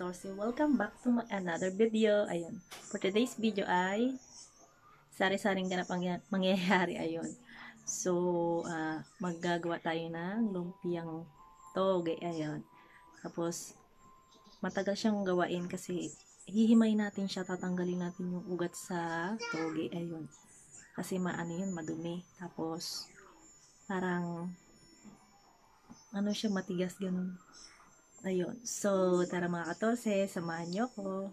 14, welcome back to my another video. Ayun. For today's video ay sari-saring ganap ang mangyayari. Ayun. So, uh, maggagawa tayo ng lumpiang toge. Ayun. Tapos, matagal siyang gawain kasi hihimay natin siya, tatanggalin natin yung ugat sa toge. Ayun. Kasi maano yun, madumi. Tapos, parang ano siya, matigas ganun. Ayun. So, tara mga 14, samahan nyo ko.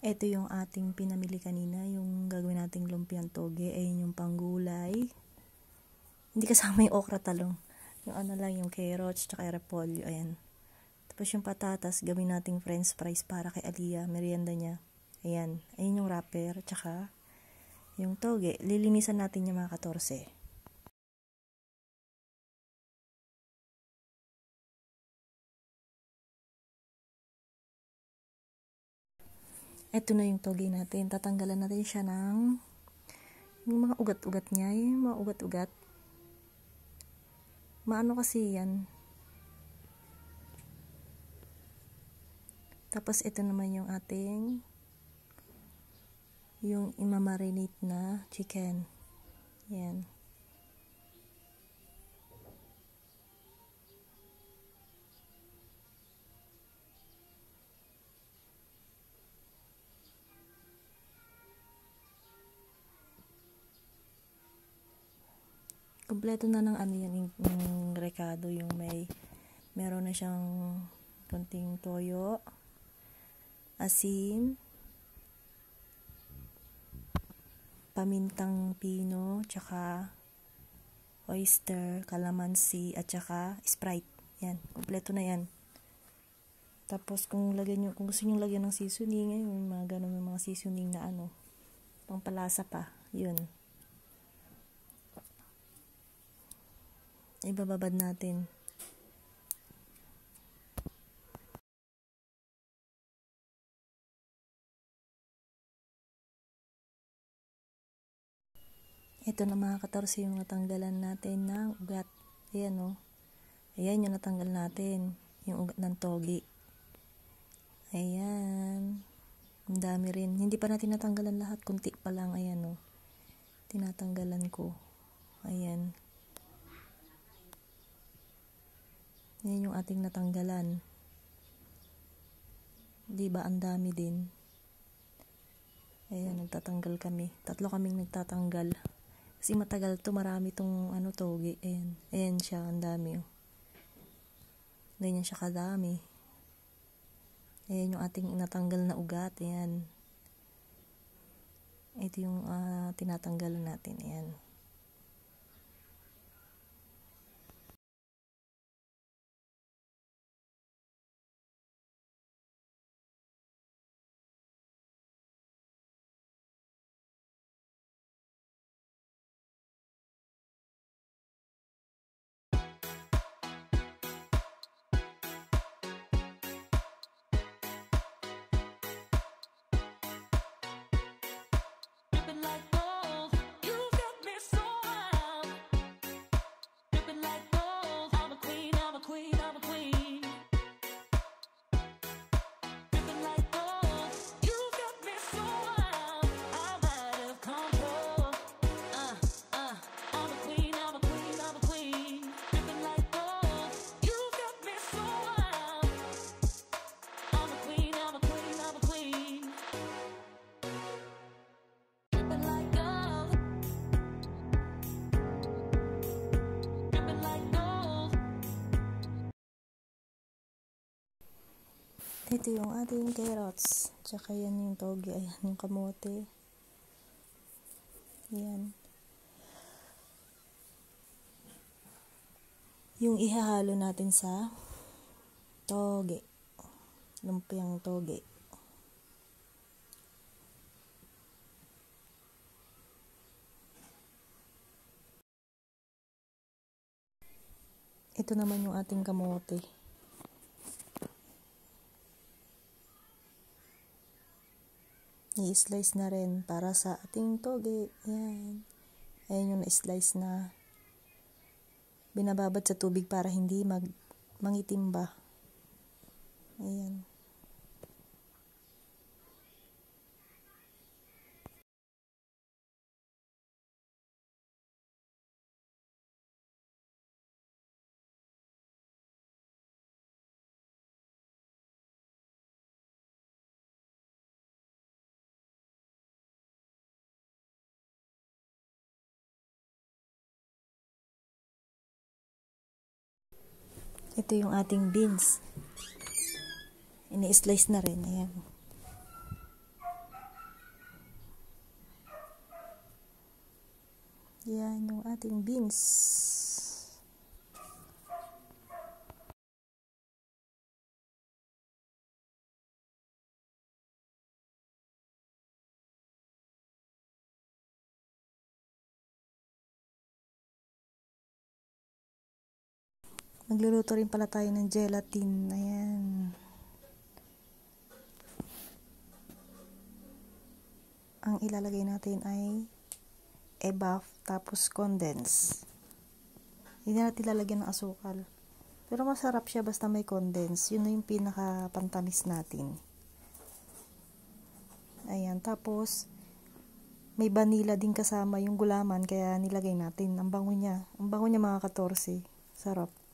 Ito yung ating pinamili kanina, yung gagawin nating lumpiang toge. Ayun yung panggulay. Hindi kasama yung okra talong. Yung ano lang, yung carrots, tsaka repolyo. Ayan. Tapos yung patatas, gawin nating french fries para kay Aliyah, merienda niya. Ayan. Ayan yung wrapper. Tsaka, yung toge. Lilinisan natin yung mga 14. Ito na yung toge natin. Tatanggalan natin siya ng yung mga ugat-ugat niya. Yung mga ugat-ugat. Maano kasi yan. Tapos ito naman yung ating yung imamarinate na chicken. Yan. Kompleto na ng ano yan, yung, recado, yung may meron na siyang konting toyo, asin, pamintang pino, tsaka oyster, calamansi, at tsaka Sprite. Yan, kompleto na yan. Tapos kung lagyan nyo, kung gusto nyo lagyan ng seasoning, yung mga ganun yung mga seasoning na ano, pangpalasa pa, yun. Ibababad natin. Ito na mga katorse yung natanggalan natin ng ugat. Ayan o. Oh. Ayan yung natanggal natin. Yung ugat ng togi. Ayan. Ang dami rin. Hindi pa natin natanggalan lahat. Kunti pa lang. Ayan o. Oh. Tinatanggalan ko. Ayan. Ayan yung ating natanggalan. Diba ang dami din. Ayan, nagtatanggal kami. Tatlo kaming nagtatanggal. Kasi matagal to, marami tong ano toge. Ayan, ayan siya, ang dami oh. Ganyan siya kadami. Ayan yung ating natanggal na ugat. Ayan. Ito yung uh, tinatanggalan natin. Ayan. Ito yung ating carrots. Tsaka yan yung toge. Ayan yung kamote. Yan. Yung ihahalo natin sa toge. Lumpiang toge. Ito naman yung ating kamote. I-slice na rin para sa ating toge. Yan. Ayan yung na-slice na binababad sa tubig para hindi mag mangitim ba. Ayan. Ito yung ating beans. Ini-slice na rin. Ayan. Yan yung ating beans. Magluluto rin pala tayo ng gelatin. Ayan. Ang ilalagay natin ay ebaf tapos condense. Hindi natin lalagyan ng asukal. Pero masarap siya basta may condense. Yun na yung pinaka pantamis natin. Ayan. Tapos, may vanilla din kasama yung gulaman kaya nilagay natin. Ang bango niya. Ang bango niya mga 14. Sarap.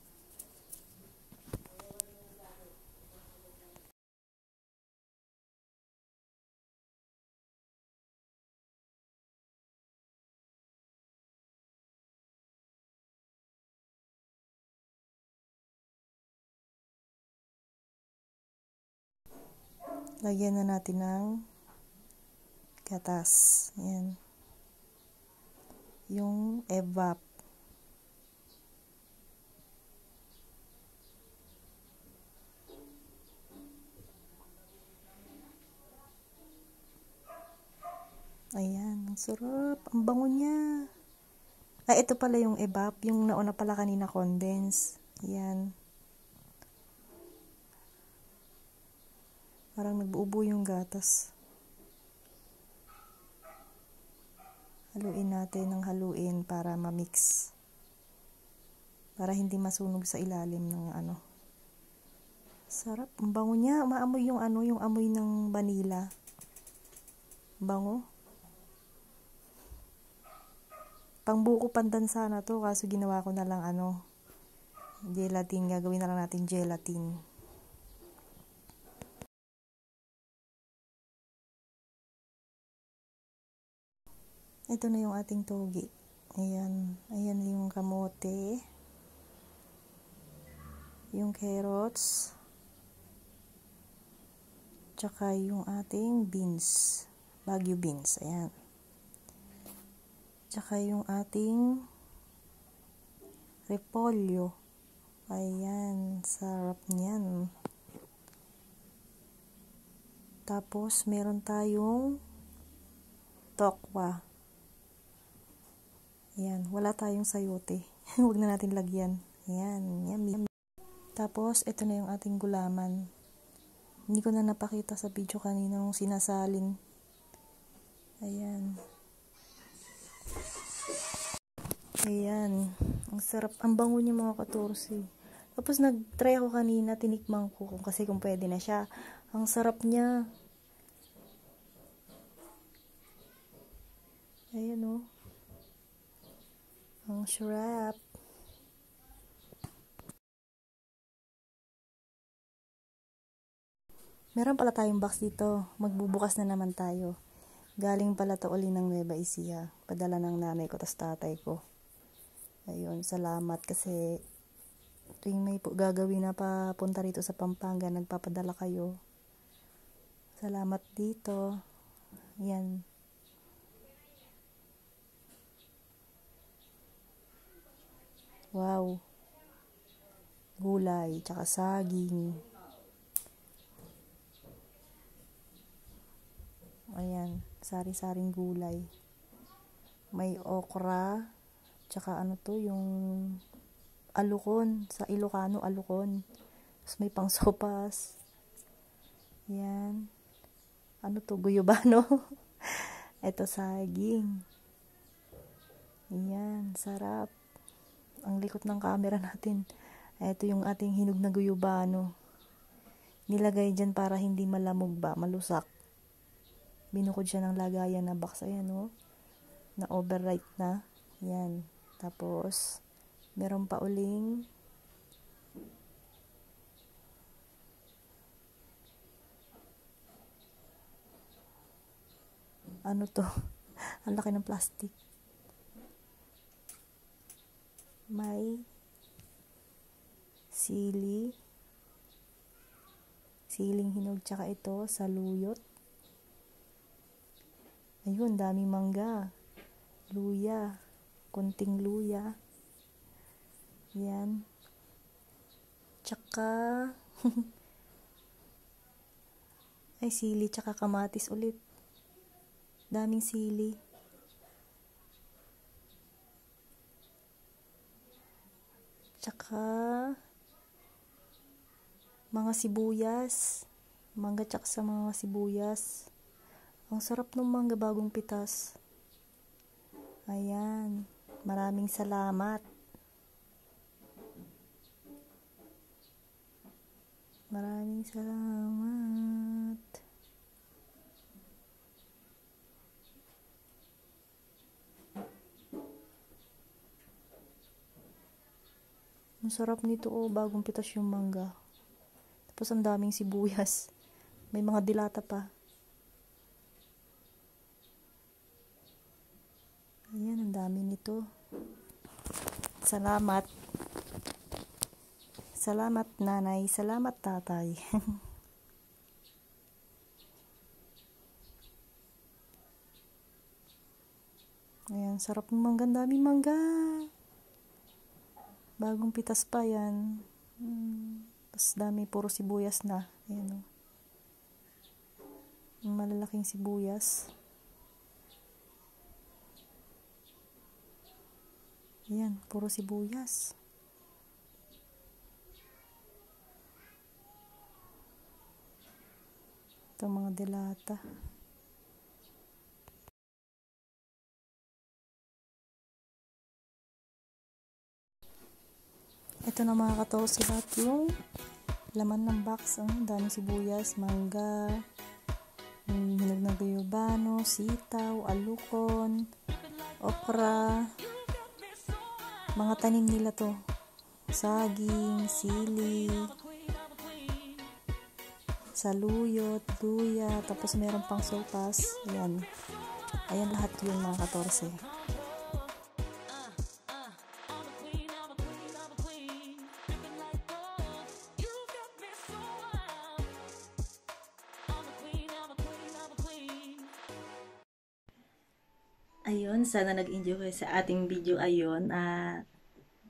Lagyan na natin ng gatas. Ayan. Yung evap. Ayan, ang sarap. Ang bango niya. Ah, ito pala yung evap. Yung nauna pala kanina condense. Ayan. Parang nagbuubo yung gatas. Haluin natin ng haluin para ma-mix. Para hindi masunog sa ilalim ng ano. Sarap. Ang bango niya. Maamoy yung ano, yung amoy ng vanilla. Bango. Pangbuko pandan sana to kaso ginawa ko na lang ano gelatin. Gagawin na lang natin gelatin. Ito na yung ating togi. Ayan. Ayan yung kamote. Yung carrots. Tsaka yung ating beans. Baguio beans. Ayan. Tsaka yung ating repolyo. Ayan. Sarap niyan. Tapos, meron tayong tokwa. Ayan, wala tayong sayote. Huwag na natin lagyan. Ayan, yummy. Tapos, ito na yung ating gulaman. Hindi ko na napakita sa video kanina nung sinasalin. Ayan. Ayan. Ang sarap. Ang bango niya mga katorsi. Tapos nag-try ako kanina, tinikman ko kung kasi kung pwede na siya. Ang sarap niya. Ayan o. Oh. Ang sarap. Meron pala tayong box dito. Magbubukas na naman tayo. Galing pala to uli ng Nueva Ecija. Padala ng nanay ko tas tatay ko. Ayun, salamat kasi tuwing may gagawin na papunta rito sa Pampanga, nagpapadala kayo. Salamat dito. Yan. Wow. Gulay, tsaka saging. Ayan, sari-saring gulay. May okra, tsaka ano to, yung alukon. Sa Ilocano, alukon. Tapos may pang sopas. Ayan. ano to, guyubano. Ito saging. Ayan, sarap. Ang likot ng camera natin. Ito yung ating hinog na guyubano. Nilagay dyan para hindi malamog ba, malusak. Binukod siya ng lagayan na box. Ayan. Oh. Na overripe na. Ayan. Tapos, meron pa uling ano to? Ang laki ng plastic. May sili, siling hinog, tsaka ito, saluyot. Ayun, daming mangga. Luya. Kunting luya. Yan. Tsaka, ay sili, tsaka kamatis ulit. Daming sili. Tsaka, mga sibuyas. Mangga tsaka sa mga sibuyas. Ang sarap ng mangga bagong pitas. Ayan. Maraming salamat. Maraming salamat. Ang sarap nito oh, bagong pitas yung mangga. Tapos ang daming sibuyas. May mga dilata pa. Ayan, ang dami nito. Salamat. Salamat nanay. Salamat tatay. Ayan, sarap ng mangga. Dami mangga. Bagong pitas pa yan. Hmm. Tapos dami, puro sibuyas na. Ayan o. Oh. Malalaking sibuyas. Ayan, puro sibuyas. Ito mga delata. Ito na mga katosi lahat yung laman ng box. Ang dami sibuyas, mangga, hinog na guyabano, sitaw, alukon, okra, mga tanim nila to. Saging, sili, saluyot, luya, tapos meron pang sopas. Ayan. Ayan lahat yun mga 14. Ayun, sana nag-enjoy kayo sa ating video ayun. Uh,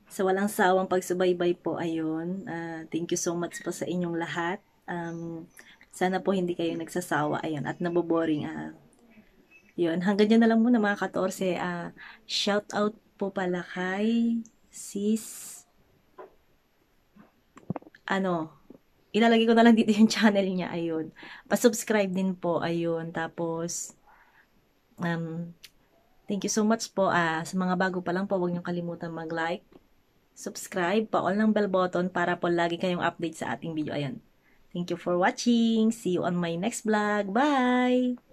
sa walang sawang pagsubaybay po ayun. Uh, thank you so much po sa inyong lahat. Um, sana po hindi kayo nagsasawa ayun at naboboring. Uh, yun, hanggang dyan na lang muna mga 14. Uh, shout out po pala kay sis ano, ilalagay ko na lang dito yung channel niya, ayun. Pa-subscribe din po, ayun. Tapos, um, Thank you so much po. Uh, sa mga bago pa lang po, huwag niyo kalimutan mag-like, subscribe, pa-all ng bell button para po lagi kayong update sa ating video. Ayan. Thank you for watching. See you on my next vlog. Bye!